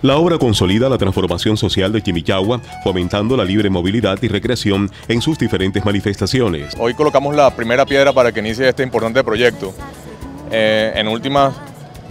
La obra consolida la transformación social de Chimichagua, fomentando la libre movilidad y recreación en sus diferentes manifestaciones. Hoy colocamos la primera piedra para que inicie este importante proyecto. Eh, en última,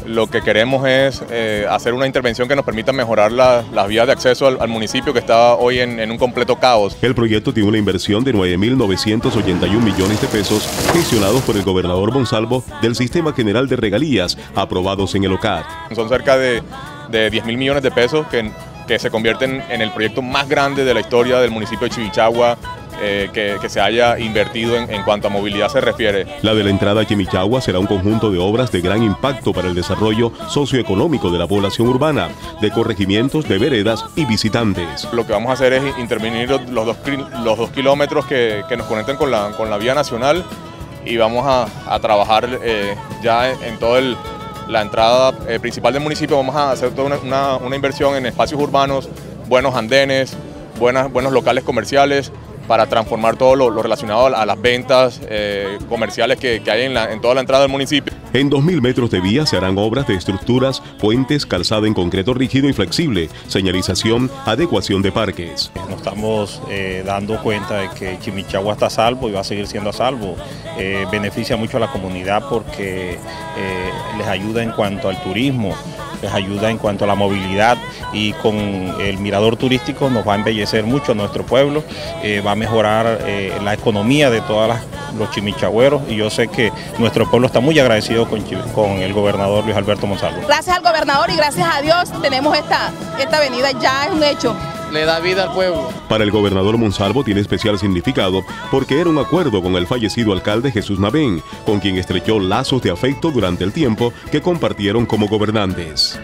lo que queremos es eh, hacer una intervención que nos permita mejorar las vías de acceso al, municipio que está hoy en, un completo caos. El proyecto tiene una inversión de 9.981 millones de pesos gestionados por el gobernador Monsalvo del Sistema General de Regalías aprobados en el OCAD. Son cerca de, de 10 mil millones de pesos que, que se convierten en el proyecto más grande de la historia del municipio de Chivichagua eh, que, se haya invertido en, cuanto a movilidad se refiere. La de la entrada a Chimichagua será un conjunto de obras de gran impacto para el desarrollo socioeconómico de la población urbana, de corregimientos, de veredas y visitantes. Lo que vamos a hacer es intervenir los dos, los dos kilómetros que, nos conectan con la, con la vía nacional y vamos a, trabajar eh, ya en, toda la entrada eh, principal del municipio, vamos a hacer toda una, una, inversión en espacios urbanos, buenos andenes, buenos locales comerciales, para transformar todo lo, relacionado a las ventas eh, comerciales que, hay en, en, toda la entrada del municipio. En 2.000 metros de vía se harán obras de estructuras, puentes, calzada en concreto rígido y flexible, señalización, adecuación de parques. Nos estamos eh, dando cuenta de que Chimichagua está a salvo y va a seguir siendo a salvo. Eh, beneficia mucho a la comunidad porque les ayuda en cuanto al turismo, les ayuda en cuanto a la movilidad y con el mirador turístico nos va a embellecer mucho nuestro pueblo, eh, va a mejorar eh, la economía de todos los chimichagüeros y yo sé que nuestro pueblo está muy agradecido con, con el gobernador Luis Alberto Monsalvo. Gracias al gobernador y gracias a Dios tenemos esta, esta avenida, ya es un hecho le da vida al pueblo. Para el gobernador Monsalvo tiene especial significado porque era un acuerdo con el fallecido alcalde Jesús Navén, con quien estrechó lazos de afecto durante el tiempo que compartieron como gobernantes.